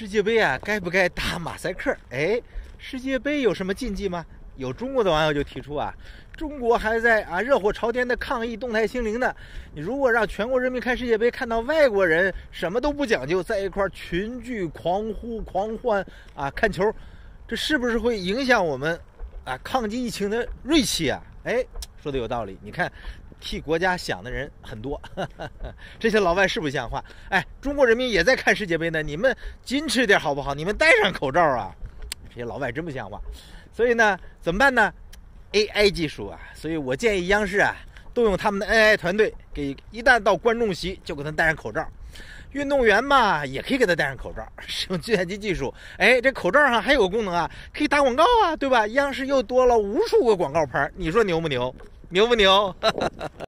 世界杯啊，该不该打马赛克？哎，世界杯有什么禁忌吗？有中国的网友就提出啊，中国还在啊热火朝天的抗议动态清零呢。你如果让全国人民看世界杯，看到外国人什么都不讲究，在一块群聚狂呼狂欢啊看球，这是不是会影响我们啊抗击疫情的锐气啊？哎，说的有道理。你看。替国家想的人很多，这些老外是不像话。哎，中国人民也在看世界杯呢，你们矜持点好不好？你们戴上口罩啊！这些老外真不像话。所以呢，怎么办呢？AI 技术啊，所以我建议央视啊，动用他们的 AI 团队，给一旦到观众席就给他戴上口罩。运动员嘛，也可以给他戴上口罩，使用计算机技术。哎，这口罩上还有个功能啊，可以打广告啊，对吧？央视又多了无数个广告牌，你说牛不牛？牛不牛？